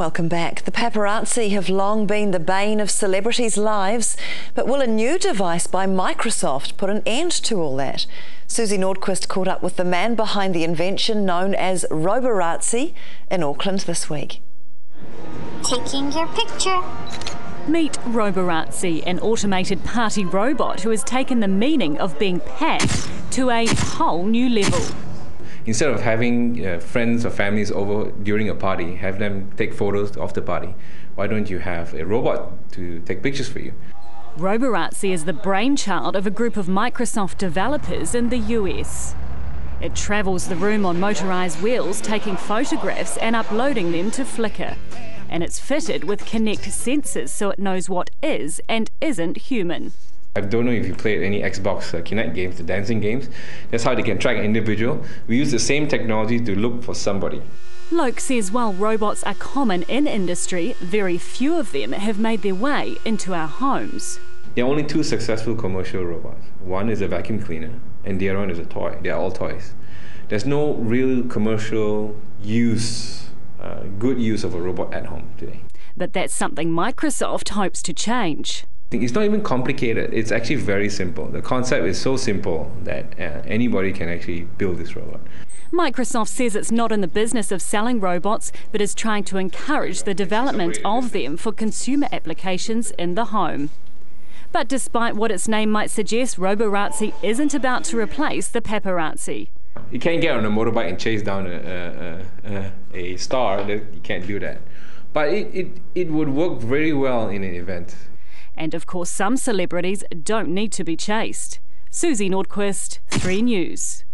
Welcome back. The paparazzi have long been the bane of celebrities' lives, but will a new device by Microsoft put an end to all that? Susie Nordquist caught up with the man behind the invention known as Roborazzi in Auckland this week. Taking your picture. Meet Roborazzi, an automated party robot who has taken the meaning of being papped to a whole new level instead of having uh, friends or families over during a party, have them take photos of the party. Why don't you have a robot to take pictures for you? Roborazzi is the brainchild of a group of Microsoft developers in the US. It travels the room on motorised wheels, taking photographs and uploading them to Flickr. And it's fitted with Kinect sensors so it knows what is and isn't human. I don't know if you played any Xbox uh, Kinect games, the dancing games. That's how they can track an individual. We use the same technology to look for somebody. Loke says while robots are common in industry, very few of them have made their way into our homes. There are only two successful commercial robots. One is a vacuum cleaner, and the other one is a toy. They are all toys. There's no real commercial use, uh, good use of a robot at home today. But that's something Microsoft hopes to change. It's not even complicated. It's actually very simple. The concept is so simple that uh, anybody can actually build this robot. Microsoft says it's not in the business of selling robots, but is trying to encourage the development of them for consumer applications in the home. But despite what its name might suggest, Roborazzi isn't about to replace the paparazzi. You can't get on a motorbike and chase down a, a, a, a star. You can't do that. But it, it, it would work very well in an event. And of course, some celebrities don't need to be chased. Susie Nordquist, 3 News.